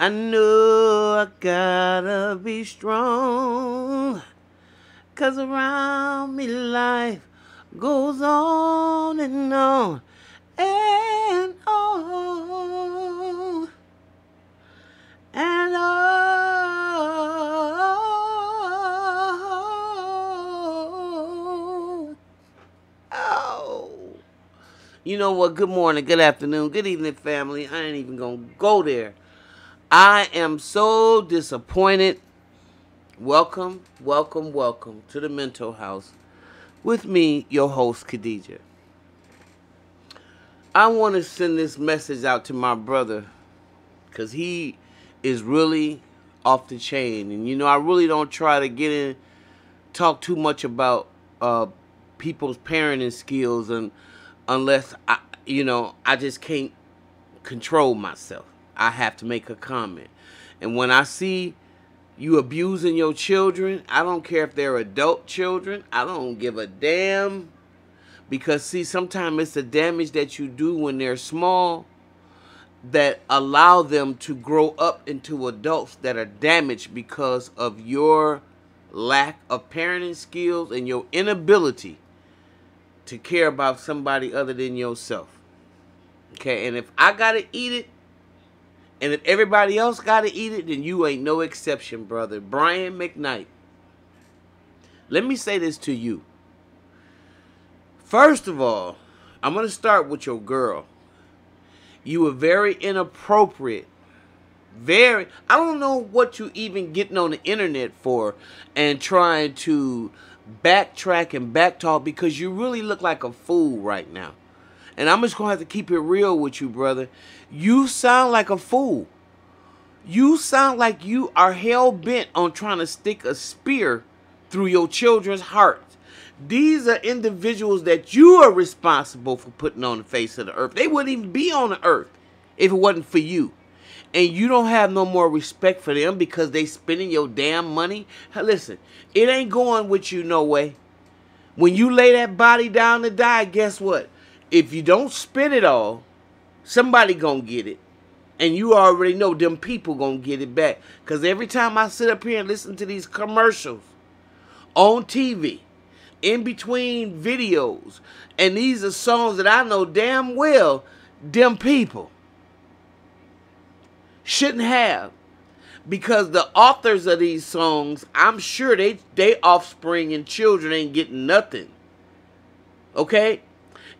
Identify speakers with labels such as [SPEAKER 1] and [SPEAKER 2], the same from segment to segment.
[SPEAKER 1] I know I gotta be strong. Cause around me life goes on and on and on and on. You know what? Good morning, good afternoon, good evening, family. I ain't even gonna go there. I am so disappointed. Welcome, welcome, welcome to the Mental House with me, your host, Khadijah. I want to send this message out to my brother because he is really off the chain. And you know, I really don't try to get in, talk too much about uh, people's parenting skills, and unless I, you know, I just can't control myself. I have to make a comment. And when I see you abusing your children, I don't care if they're adult children. I don't give a damn. Because, see, sometimes it's the damage that you do when they're small that allow them to grow up into adults that are damaged because of your lack of parenting skills and your inability to care about somebody other than yourself. Okay, and if I gotta eat it, and if everybody else gotta eat it, then you ain't no exception, brother. Brian McKnight. Let me say this to you. First of all, I'm gonna start with your girl. You were very inappropriate. Very I don't know what you even getting on the internet for and trying to backtrack and backtalk because you really look like a fool right now. And I'm just gonna have to keep it real with you, brother. You sound like a fool. You sound like you are hell bent on trying to stick a spear through your children's hearts. These are individuals that you are responsible for putting on the face of the earth. They wouldn't even be on the earth if it wasn't for you. And you don't have no more respect for them because they spending your damn money. Listen, it ain't going with you no way. When you lay that body down to die, guess what? If you don't spend it all, somebody gonna get it. And you already know them people gonna get it back. Cause every time I sit up here and listen to these commercials on TV, in between videos, and these are songs that I know damn well them people shouldn't have. Because the authors of these songs, I'm sure they they offspring and children ain't getting nothing. Okay?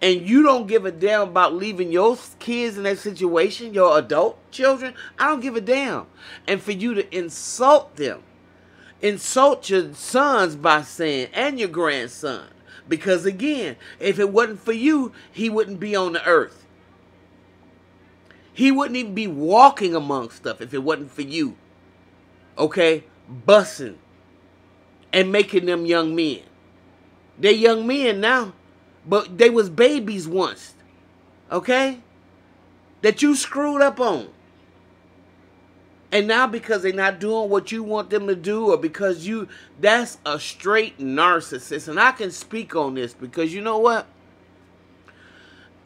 [SPEAKER 1] and you don't give a damn about leaving your kids in that situation, your adult children, I don't give a damn. And for you to insult them, insult your sons by saying, and your grandson, because again, if it wasn't for you, he wouldn't be on the earth. He wouldn't even be walking among stuff if it wasn't for you. Okay? Bussing and making them young men. They're young men now. But they was babies once. Okay? That you screwed up on. And now because they're not doing what you want them to do or because you that's a straight narcissist. And I can speak on this because you know what?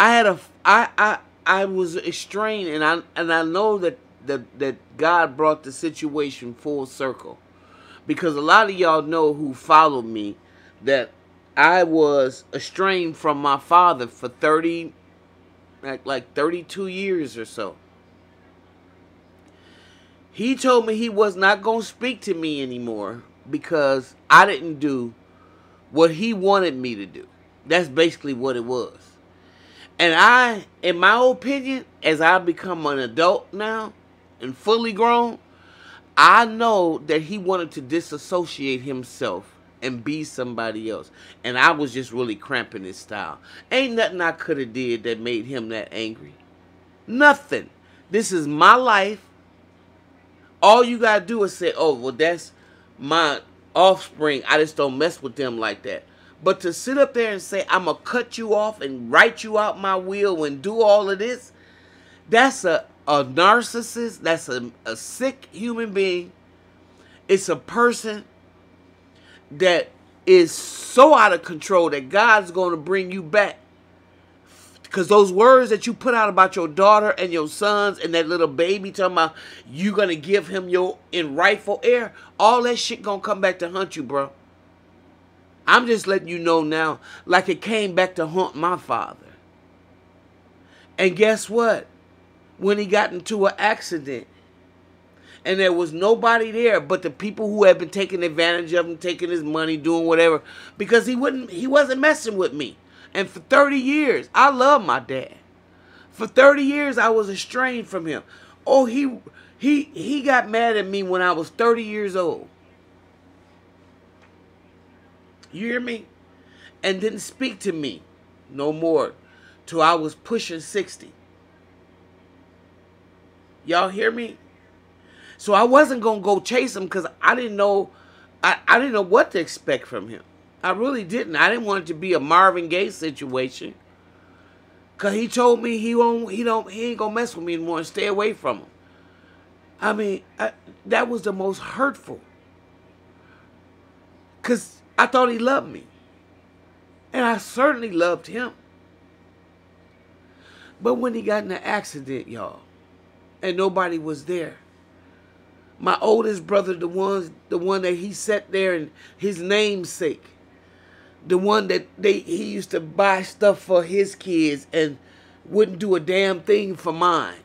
[SPEAKER 1] I had a I I I was estranged and I and I know that that that God brought the situation full circle. Because a lot of y'all know who followed me that I was estranged from my father for 30, like, like 32 years or so. He told me he was not going to speak to me anymore because I didn't do what he wanted me to do. That's basically what it was. And I, in my opinion, as I become an adult now and fully grown, I know that he wanted to disassociate himself and be somebody else. And I was just really cramping his style. Ain't nothing I could have did that made him that angry. Nothing. This is my life. All you gotta do is say, oh, well, that's my offspring. I just don't mess with them like that. But to sit up there and say, I'm gonna cut you off and write you out my will and do all of this, that's a, a narcissist. That's a, a sick human being. It's a person that is so out of control that God's going to bring you back Because those words that you put out about your daughter and your sons and that little baby talking about you going to give him your in rightful heir, all that shit going to come back to hunt you, bro. I'm just letting you know now, like it came back to haunt my father. And guess what? When he got into an accident, and there was nobody there but the people who had been taking advantage of him, taking his money, doing whatever, because he wouldn't he wasn't messing with me. And for 30 years, I love my dad. For 30 years I was estranged from him. Oh, he he he got mad at me when I was 30 years old. You hear me? And didn't speak to me no more till I was pushing 60. Y'all hear me? So I wasn't gonna go chase him because I didn't know I, I didn't know what to expect from him. I really didn't. I didn't want it to be a Marvin Gaye situation. Cause he told me he won't he don't he ain't gonna mess with me anymore and stay away from him. I mean, I, that was the most hurtful. Cause I thought he loved me. And I certainly loved him. But when he got in an accident, y'all, and nobody was there, my oldest brother, the one, the one that he sat there and his namesake, the one that they he used to buy stuff for his kids and wouldn't do a damn thing for mine.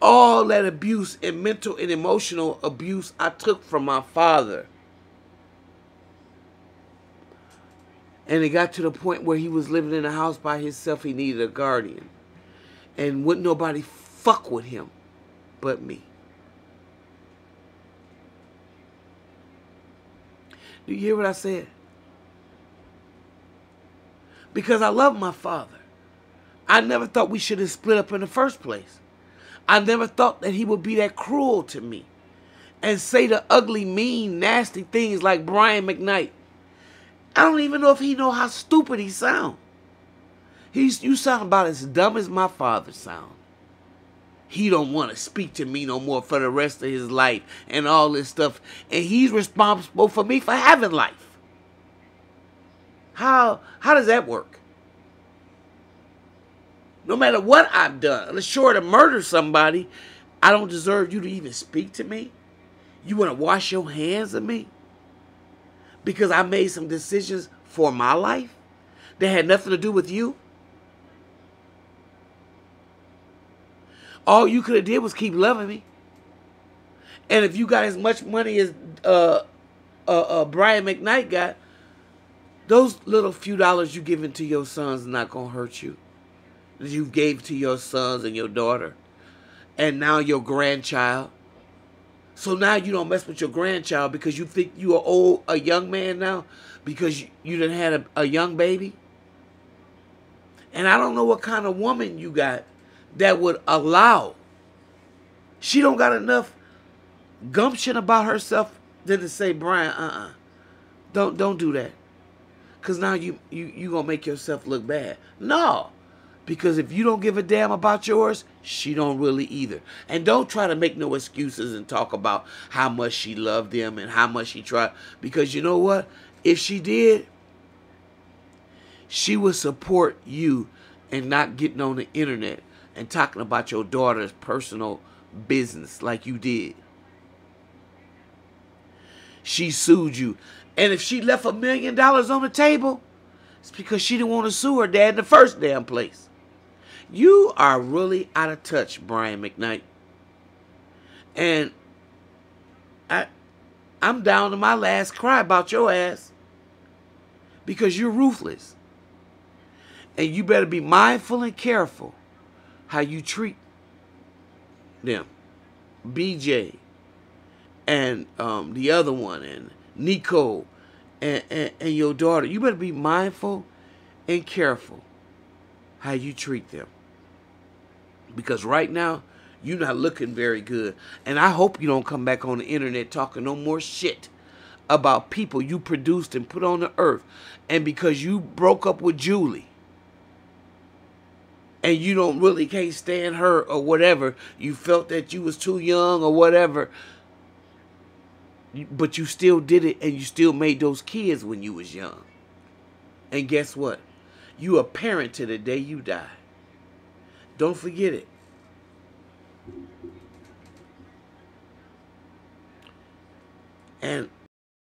[SPEAKER 1] All that abuse and mental and emotional abuse I took from my father. And it got to the point where he was living in a house by himself. He needed a guardian. And wouldn't nobody fuck with him but me. Do you hear what I said? Because I love my father. I never thought we should have split up in the first place. I never thought that he would be that cruel to me and say the ugly, mean, nasty things like Brian McKnight. I don't even know if he know how stupid he sound. He's you sound about as dumb as my father sound. He don't want to speak to me no more for the rest of his life and all this stuff. And he's responsible for me for having life. How how does that work? No matter what i've done short of murder somebody i don't deserve you to even speak to me. You want to wash your hands of me because i made some decisions for my life that had nothing to do with you All you could have did was keep loving me. And if you got as much money as uh, uh, uh, Brian McKnight got, those little few dollars you giving to your sons not gonna hurt you. You gave to your sons and your daughter, and now your grandchild. So now you don't mess with your grandchild because you think you are old, a young man now, because you, you done had a, a young baby. And I don't know what kind of woman you got that would allow. She don't got enough gumption about herself than to say, Brian, uh-uh. Don't don't do that. Cause now you you you gonna make yourself look bad. No. Because if you don't give a damn about yours, she don't really either. And don't try to make no excuses and talk about how much she loved them and how much she tried. Because you know what? If she did, she would support you and not getting on the internet and talking about your daughter's personal business like you did. She sued you. And if she left a million dollars on the table, it's because she didn't want to sue her dad in the first damn place. You are really out of touch, Brian McKnight. And I I'm down to my last cry about your ass. Because you're ruthless. And you better be mindful and careful how you treat them. BJ and um, the other one and Niko and, and, and your daughter. You better be mindful and careful how you treat them. Because right now, you're not looking very good. And I hope you don't come back on the internet talking no more shit about people you produced and put on the earth. And because you broke up with Julie and you don't really can't stand her or whatever, you felt that you was too young or whatever, but you still did it and you still made those kids when you was young. And guess what? You a parent to the day you die. Don't forget it. And